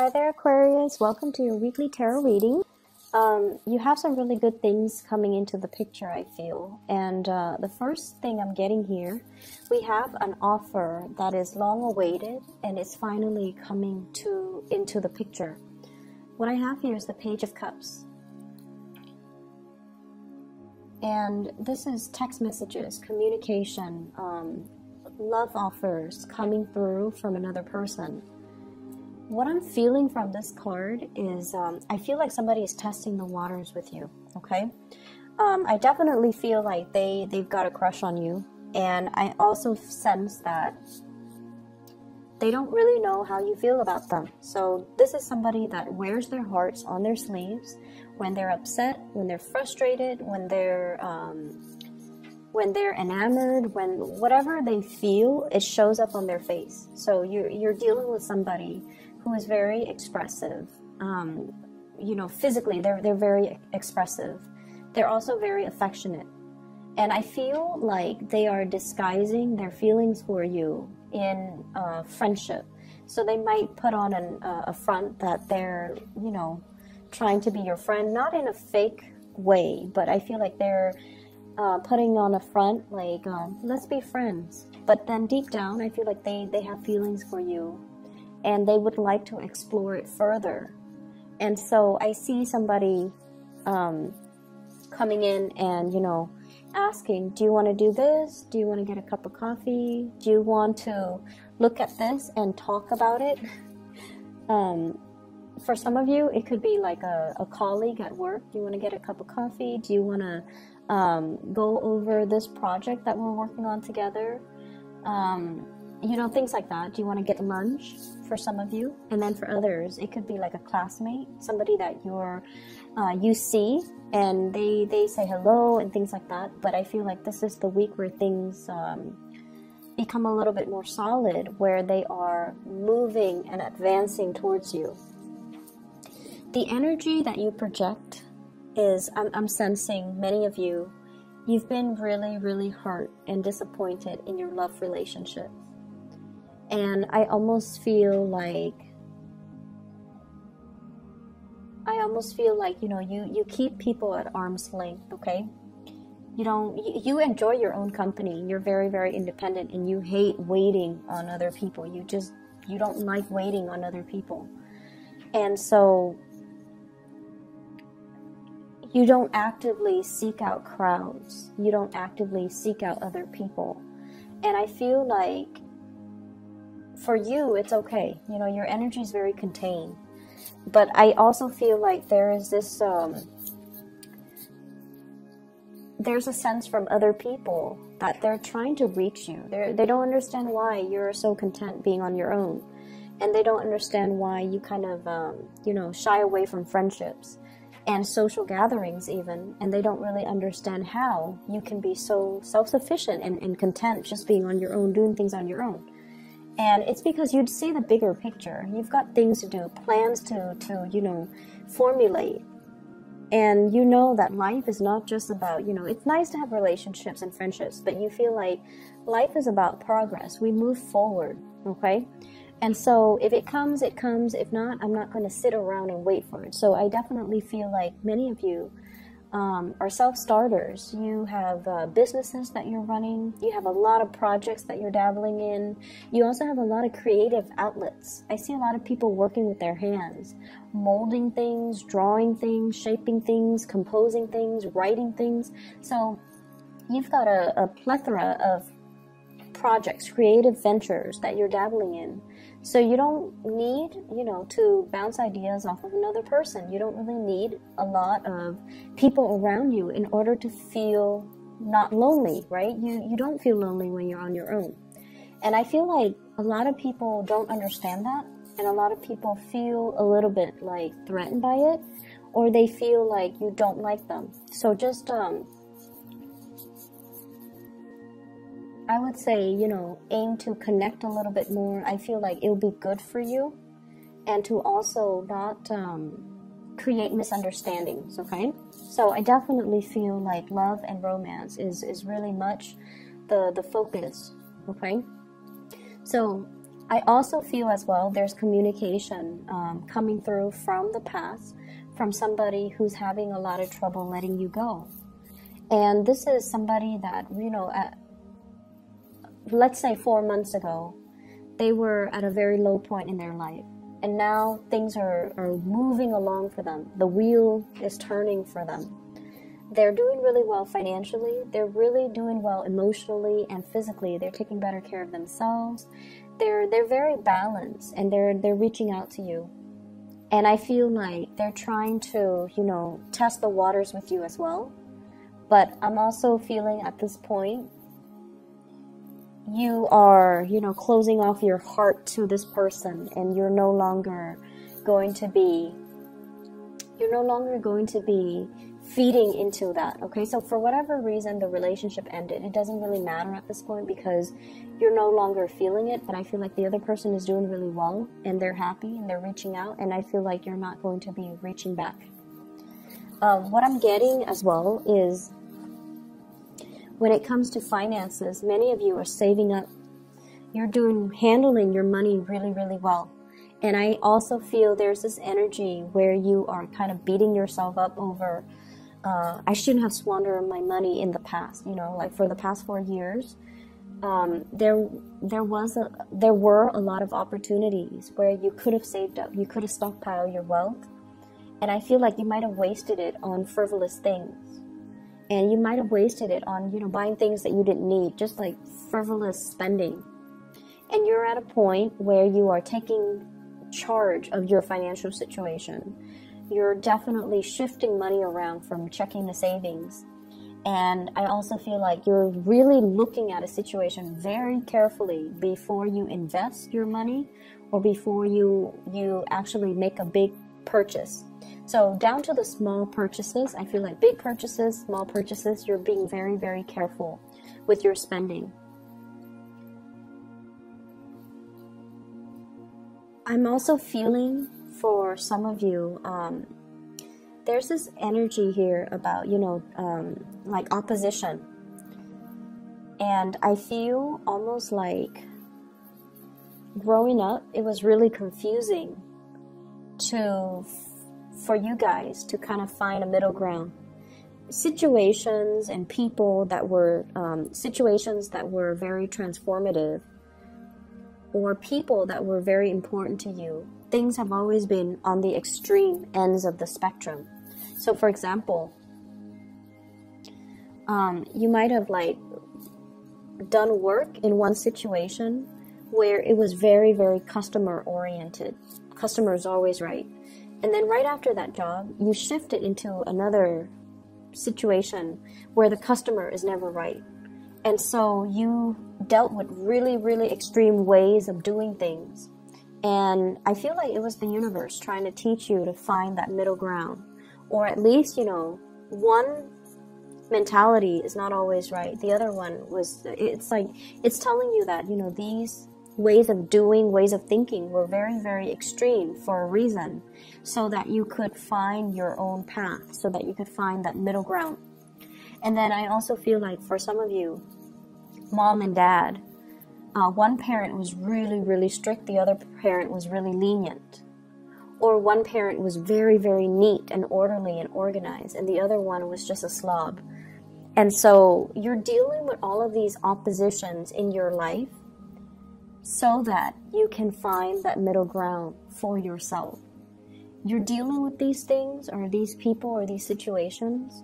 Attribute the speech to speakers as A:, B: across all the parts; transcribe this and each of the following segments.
A: Hi there, Aquarius. Welcome to your weekly tarot reading. Um, you have some really good things coming into the picture, I feel. And uh, the first thing I'm getting here, we have an offer that is long awaited and it's finally coming to into the picture. What I have here is the Page of Cups. And this is text messages, communication, um, love offers coming through from another person what I'm feeling from this card is um, I feel like somebody is testing the waters with you. Okay, um, I definitely feel like they they've got a crush on you, and I also sense that they don't really know how you feel about them. So this is somebody that wears their hearts on their sleeves when they're upset, when they're frustrated, when they're um, when they're enamored, when whatever they feel, it shows up on their face. So you're you're dealing with somebody who is very expressive. Um, you know, physically, they're they're very expressive. They're also very affectionate, and I feel like they are disguising their feelings for you in uh, friendship. So they might put on an, uh, a front that they're, you know, trying to be your friend, not in a fake way, but I feel like they're uh, putting on a front like, um, let's be friends. But then deep down, I feel like they, they have feelings for you and they would like to explore it further. And so I see somebody um, coming in and, you know, asking, Do you want to do this? Do you want to get a cup of coffee? Do you want to look at this and talk about it? Um, for some of you, it could be like a, a, colleague at work. Do you want to get a cup of coffee? Do you want to um, go over this project that we're working on together? Um, you know, things like that. Do you want to get lunch for some of you? And then for others, it could be like a classmate, somebody that you're, uh, you see and they, they say hello and things like that. But I feel like this is the week where things, um, become a little bit more solid, where they are moving and advancing towards you. The energy that you project is, I'm, I'm sensing many of you, you've been really, really hurt and disappointed in your love relationship and I almost feel like I almost feel like you know you you keep people at arm's length, okay? You don't you, you enjoy your own company. You're very very independent and you hate waiting on other people. You just you don't like waiting on other people. And so you don't actively seek out crowds. You don't actively seek out other people. And I feel like for you, it's okay. You know, your energy is very contained. But I also feel like there is this, um, there's a sense from other people that they're trying to reach you. They're, they don't understand why you're so content being on your own. And they don't understand why you kind of, um, you know, shy away from friendships and social gatherings even. And they don't really understand how you can be so self-sufficient and, and content just being on your own, doing things on your own. And it's because you'd see the bigger picture. You've got things to do, plans to, to, you know, formulate. And you know that life is not just about, you know, it's nice to have relationships and friendships, but you feel like life is about progress. We move forward, okay? And so if it comes, it comes. If not, I'm not going to sit around and wait for it. So I definitely feel like many of you um, are self starters. You have uh, businesses that you're running, you have a lot of projects that you're dabbling in, you also have a lot of creative outlets. I see a lot of people working with their hands, molding things, drawing things, shaping things, composing things, writing things. So you've got a, a plethora of projects, creative ventures that you're dabbling in. So you don't need, you know, to bounce ideas off of another person. You don't really need a lot of people around you in order to feel not lonely, right? You you don't feel lonely when you're on your own. And I feel like a lot of people don't understand that and a lot of people feel a little bit like threatened by it or they feel like you don't like them. So just um I would say, you know, aim to connect a little bit more. I feel like it'll be good for you and to also not um, create misunderstandings, okay? So I definitely feel like love and romance is, is really much the, the focus, okay? So I also feel as well there's communication um, coming through from the past from somebody who's having a lot of trouble letting you go. And this is somebody that, you know, let's say four months ago, they were at a very low point in their life. And now things are, are moving along for them. The wheel is turning for them. They're doing really well financially. They're really doing well emotionally and physically. They're taking better care of themselves. They're they're very balanced and they're they're reaching out to you. And I feel like they're trying to, you know, test the waters with you as well. But I'm also feeling at this point you are, you know, closing off your heart to this person and you're no longer going to be you're no longer going to be feeding into that. Okay, so for whatever reason the relationship ended, it doesn't really matter at this point because you're no longer feeling it. But I feel like the other person is doing really well and they're happy and they're reaching out, and I feel like you're not going to be reaching back. Um, what I'm getting as well is when it comes to finances, many of you are saving up. You're doing handling your money really, really well. And I also feel there's this energy where you are kind of beating yourself up over, uh, I shouldn't have squandered my money in the past. You know, like for the past four years, um, there there was a there were a lot of opportunities where you could have saved up, you could have stockpiled your wealth, and I feel like you might have wasted it on frivolous things and you might have wasted it on you know buying things that you didn't need just like frivolous spending. And you're at a point where you are taking charge of your financial situation. You're definitely shifting money around from checking the savings. And i also feel like you're really looking at a situation very carefully before you invest your money or before you you actually make a big purchase so down to the small purchases, I feel like big purchases, small purchases, you're being very, very careful with your spending. I'm also feeling for some of you, um, there's this energy here about, you know, um, like opposition. And I feel almost like growing up, it was really confusing to for you guys to kind of find a middle ground. Situations and people that were um, situations that were very transformative, or people that were very important to you. Things have always been on the extreme ends of the spectrum. So, for example, um, you might have like done work in one situation where it was very, very customer oriented. Customer is always right and then right after that job, you shift it into another situation where the customer is never right. And so you dealt with really, really extreme ways of doing things. And I feel like it was the universe trying to teach you to find that middle ground. Or at least, you know, one mentality is not always right. The other one was, it's like, it's telling you that, you know, these ways of doing, ways of thinking were very, very extreme for a reason, so that you could find your own path, so that you could find that middle ground. And then I also feel like for some of you, mom and dad, uh, one parent was really, really strict, the other parent was really lenient. Or one parent was very, very neat and orderly and organized, and the other one was just a slob. And so you're dealing with all of these oppositions in your life so that you can find that middle ground for yourself. You're dealing with these things or these people or these situations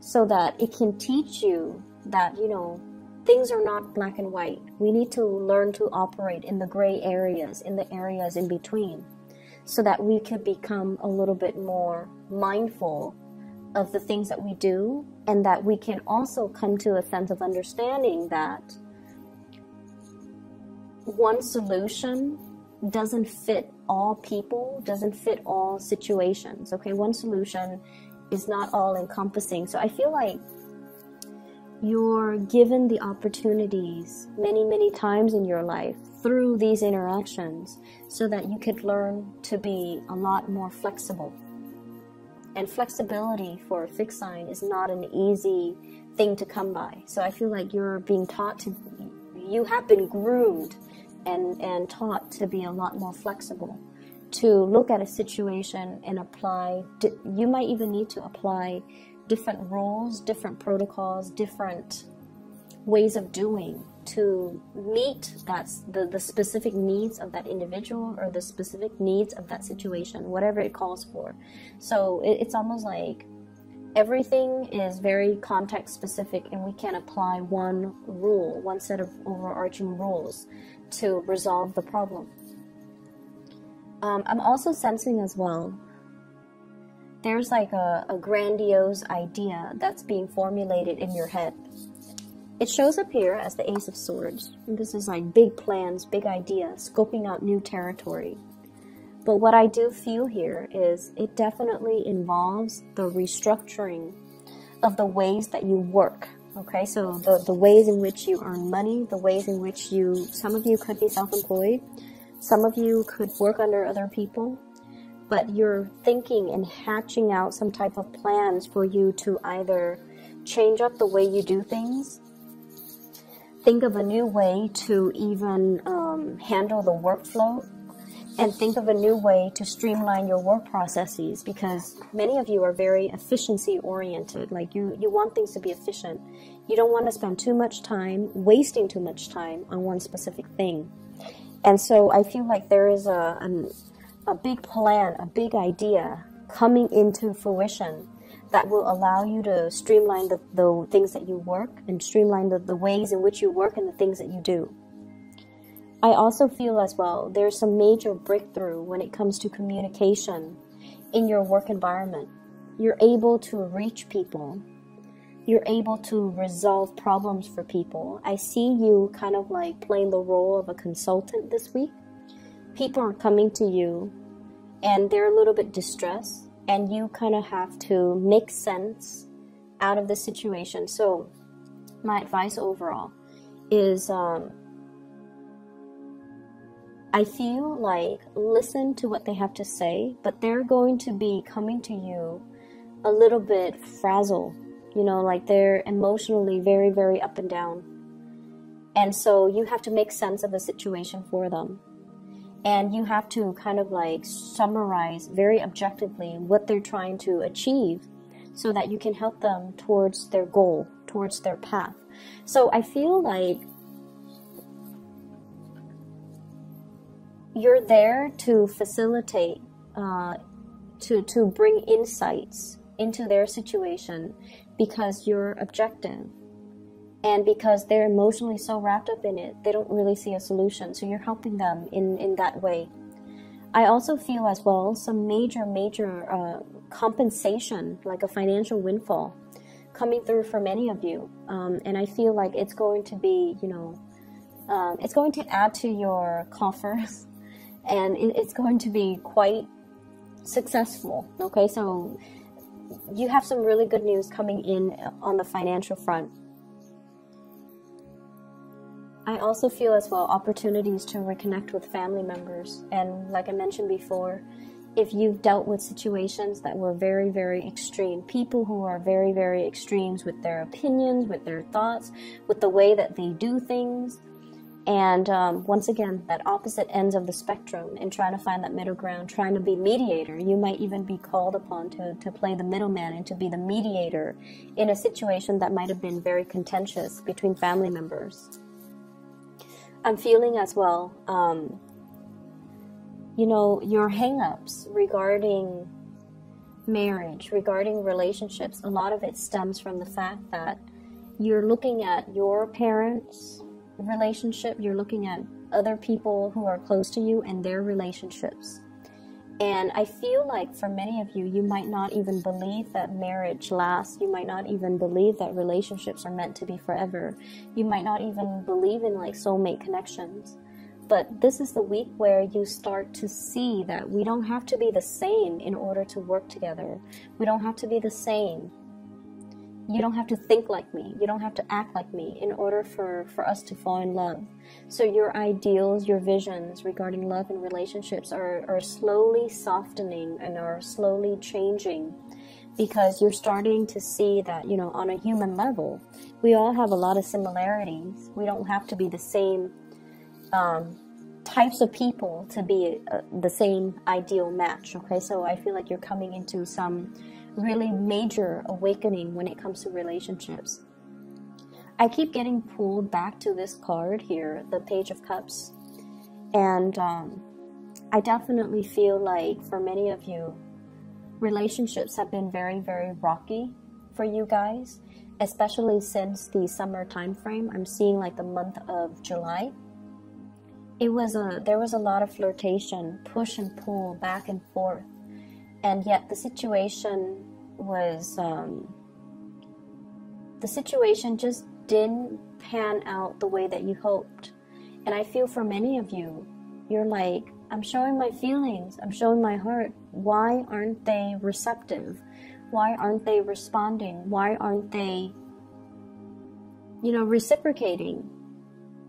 A: so that it can teach you that, you know, things are not black and white. We need to learn to operate in the gray areas, in the areas in between, so that we could become a little bit more mindful of the things that we do and that we can also come to a sense of understanding that one solution doesn't fit all people, doesn't fit all situations. Okay, one solution is not all encompassing. So I feel like you're given the opportunities many, many times in your life through these interactions so that you could learn to be a lot more flexible. And flexibility for a fixed sign is not an easy thing to come by. So I feel like you're being taught to, you have been groomed and, and taught to be a lot more flexible, to look at a situation and apply. You might even need to apply different rules, different protocols, different ways of doing to meet that's the, the specific needs of that individual or the specific needs of that situation, whatever it calls for. So it, it's almost like everything is very context specific and we can't apply one rule, one set of overarching rules to resolve the problem. Um, I'm also sensing as well there's like a, a grandiose idea that's being formulated in your head. It shows up here as the Ace of Swords. And this is like big plans, big ideas, scoping out new territory. But what I do feel here is it definitely involves the restructuring of the ways that you work. Okay, so the, the ways in which you earn money, the ways in which you, some of you could be self employed, some of you could work under other people, but you're thinking and hatching out some type of plans for you to either change up the way you do things, think of a new way to even um, handle the workflow, and think of a new way to streamline your work processes because many of you are very efficiency oriented. Like you, you want things to be efficient. You don't want to spend too much time wasting too much time on one specific thing. And so I feel like there is a, an, a big plan, a big idea coming into fruition that will allow you to streamline the, the things that you work and streamline the, the ways in which you work and the things that you do. I also feel as well there's some major breakthrough when it comes to communication in your work environment. You're able to reach people. You're able to resolve problems for people. I see you kind of like playing the role of a consultant this week people are coming to you and they're a little bit distressed and you kind of have to make sense out of the situation so my advice overall is um, i feel like listen to what they have to say but they're going to be coming to you a little bit frazzled you know like they're emotionally very very up and down and so you have to make sense of the situation for them and you have to kind of like summarize very objectively what they're trying to achieve so that you can help them towards their goal, towards their path. So I feel like you're there to facilitate, uh, to, to bring insights into their situation because you're objective. And because they're emotionally so wrapped up in it they don't really see a solution. So you're helping them in in that way. I also feel as well some major major uh, compensation like a financial windfall coming through for many of you. Um, and i feel like it's going to be you know um, it's going to add to your coffers and it's going to be quite successful okay so you have some really good news coming in on the financial front I also feel as well opportunities to reconnect with family members. And like I mentioned before, if you've dealt with situations that were very, very extreme, people who are very, very extremes with their opinions, with their thoughts, with the way that they do things, and um, once again, that opposite ends of the spectrum and trying to find that middle ground, trying to be mediator. You might even be called upon to, to play the middleman and to be the mediator in a situation that might have been very contentious between family members. I'm feeling as well, um, you know, your hangups regarding marriage, regarding relationships, a lot of it stems from the fact that you're looking at your parents' relationship, you're looking at other people who are close to you and their relationships. And I feel like for many of you, you might not even believe that marriage lasts. You might not even believe that relationships are meant to be forever. You might not even believe in like soulmate connections. But this is the week where you start to see that we don't have to be the same in order to work together. We don't have to be the same you don't have to think like me. You don't have to act like me in order for for us to fall in love. So your ideals your visions regarding love and relationships are are slowly softening and are slowly changing because you're starting to see that you know on a human level we all have a lot of similarities. We don't have to be the same um, types of people to be uh, the same ideal match. Okay, so I feel like you're coming into some really major awakening when it comes to relationships. I keep getting pulled back to this card here, the Page of Cups, and um, I definitely feel like for many of you, relationships have been very, very rocky for you guys, especially since the summer time frame. I'm seeing like the month of July it was a there was a lot of flirtation, push and pull, back and forth, and yet the situation was um, the situation just didn't pan out the way that you hoped. And I feel for many of you, you're like, I'm showing my feelings, I'm showing my heart. Why aren't they receptive? Why aren't they responding? Why aren't they, you know, reciprocating?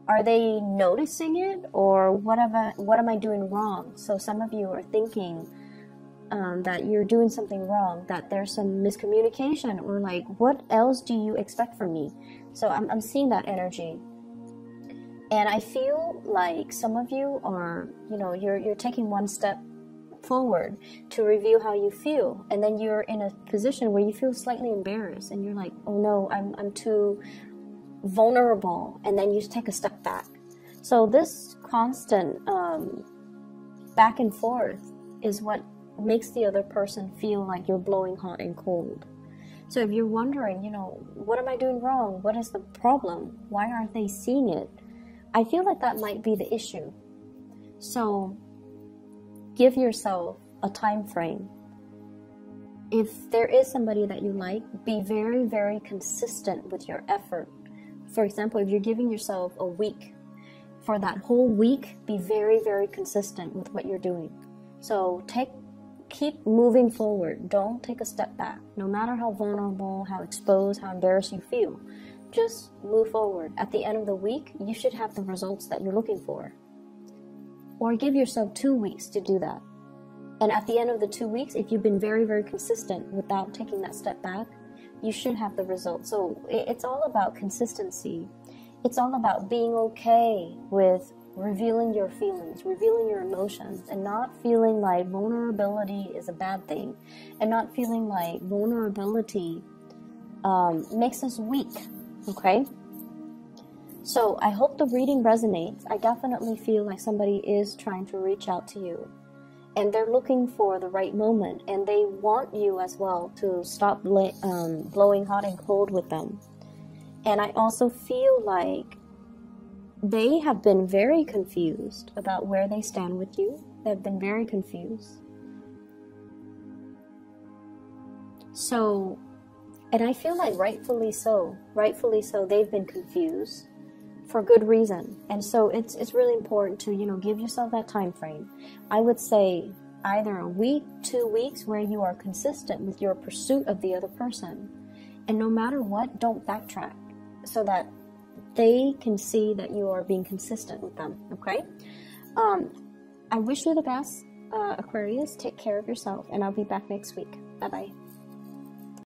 A: are they noticing it or what I, what am I doing wrong? So some of you are thinking um, that you're doing something wrong, that there's some miscommunication, or like, what else do you expect from me? So I'm, I'm seeing that energy. And I feel like some of you are, you know, you're, you're taking one step forward to reveal how you feel and then you're in a position where you feel slightly embarrassed and you're like oh no i'm, I'm too vulnerable and then you take a step back. So this constant um, back and forth is what makes the other person feel like you're blowing hot and cold. So if you're wondering, you know, what am I doing wrong? What is the problem? Why aren't they seeing it? I feel like that might be the issue. So give yourself a time frame. If there is somebody that you like, be very, very consistent with your effort for example, if you're giving yourself a week, for that whole week, be very, very consistent with what you're doing. So take keep moving forward. Don't take a step back. No matter how vulnerable, how exposed, how embarrassed you feel, just move forward. At the end of the week, you should have the results that you're looking for. Or give yourself two weeks to do that. And at the end of the two weeks, if you've been very, very consistent without taking that step back, you should have the result. So it's all about consistency. It's all about being okay with revealing your feelings, revealing your emotions, and not feeling like vulnerability is a bad thing, and not feeling like vulnerability um, makes us weak. Okay? So I hope the reading resonates. I definitely feel like somebody is trying to reach out to you and they're looking for the right moment and they want you as well to stop um, blowing hot and cold with them and i also feel like they have been very confused about where they stand with you they've been very confused so and i feel like rightfully so rightfully so they've been confused for good reason. And so it's it's really important to, you know, give yourself that time frame. I would say either a week, two weeks where you are consistent with your pursuit of the other person. And no matter what, don't backtrack so that they can see that you are being consistent with them, okay? Um, I wish you the best, uh, Aquarius. Take care of yourself, and I'll be back next week. Bye bye.